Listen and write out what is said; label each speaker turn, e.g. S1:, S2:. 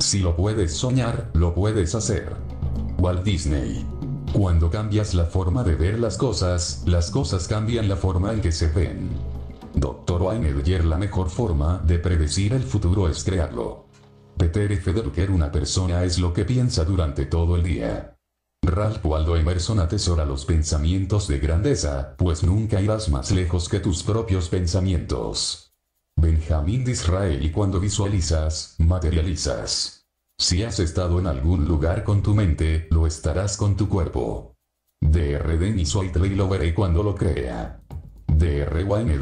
S1: Si lo puedes soñar, lo puedes hacer. Walt Disney. Cuando cambias la forma de ver las cosas, las cosas cambian la forma en que se ven. Dr. Wayne la mejor forma de predecir el futuro es crearlo. Peter F. Drucker una persona es lo que piensa durante todo el día. Ralph Waldo Emerson atesora los pensamientos de grandeza, pues nunca irás más lejos que tus propios pensamientos. Benjamín Disraeli cuando visualizas, materializas. Si has estado en algún lugar con tu mente, lo estarás con tu cuerpo. Dr. Dennis Whiteley lo veré cuando lo crea. Dr. Wayne